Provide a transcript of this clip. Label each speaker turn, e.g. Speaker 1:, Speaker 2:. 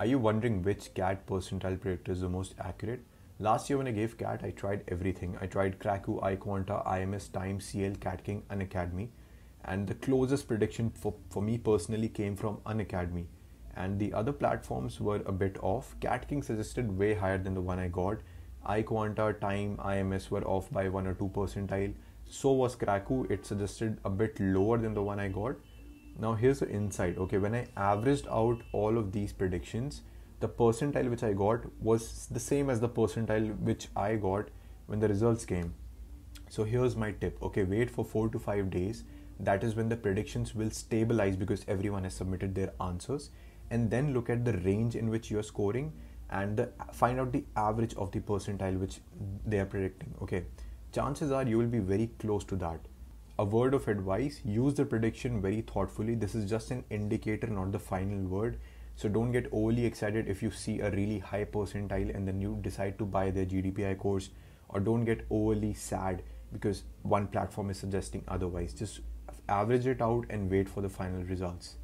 Speaker 1: Are you wondering which CAT percentile predictor is the most accurate? Last year when I gave CAT, I tried everything. I tried Cracku, iQuanta, IMS, Time, CL, CATKing, Unacademy. And the closest prediction for, for me personally came from Unacademy. And the other platforms were a bit off. CATKing suggested way higher than the one I got. iQuanta, Time, IMS were off by 1 or 2 percentile. So was Cracku, it suggested a bit lower than the one I got now here's the insight okay? When i averaged out all of these predictions the percentile which i got was the same as the percentile which i got when the results came. So here's my tip okay? Wait for 4 to 5 days. That is when the predictions will stabilize because everyone has submitted their answers. And then look at the range in which you're scoring and the, find out the average of the percentile which they are predicting okay? Chances are you will be very close to that a word of advice use the prediction very thoughtfully. This is just an indicator not the final word. So don't get overly excited if you see a really high percentile and then you decide to buy their gdpi course or don't get overly sad because one platform is suggesting otherwise. Just average it out and wait for the final results